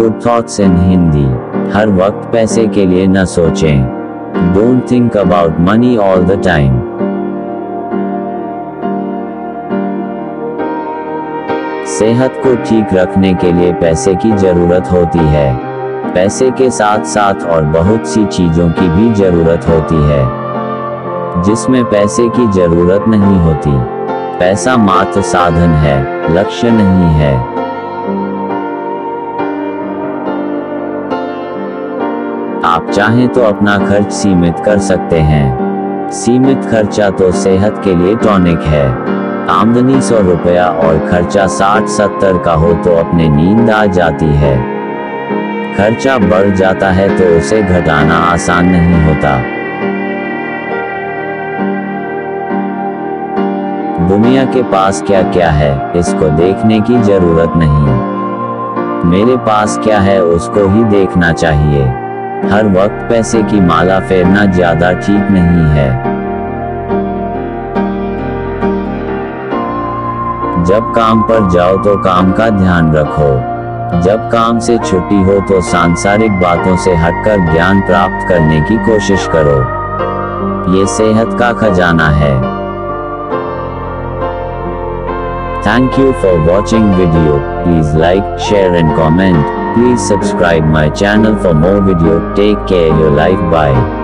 Good thoughts in Hindi हर वक्त पैसे के लिए न सोचें. Don't think about money all the time सेहत को ठीक रखने के लिए पैसे की ज़रूरत होती है. पैसे के साथ साथ और बहुत सी चीज़ों की भी ज़रूरत होती है. जिसमें पैसे की ज़रूरत नहीं होती. पैसा मात्र साधन है, लक्ष्य नहीं है. आप चाहें तो अपना खर्च सीमित कर सकते हैं। सीमित खर्चा तो सेहत के लिए टॉनिक है। आमदनी सौ रुपया और खर्चा साठ सत्तर का हो तो अपने नींद आ जाती है। खर्चा बढ़ जाता है तो उसे घटाना आसान नहीं होता। दुनिया के पास क्या क्या है, इसको देखने की ज़रूरत नहीं। मेरे पास क्या है, उसको ही देखना चाहिए। हर वक्त पैसे की माला फेरना ज़्यादा ठीक नहीं है जब काम पर जाओ तो काम का ध्यान रखो जब काम से छुट्टी हो तो सांसारिक बातों से हटकर ज्ञान प्राप्त करने की कोशिश करो ये सेहत का खजाना है Thank you for watching video. Please like, share and comment. Please subscribe my channel for more video. Take care your life. Bye.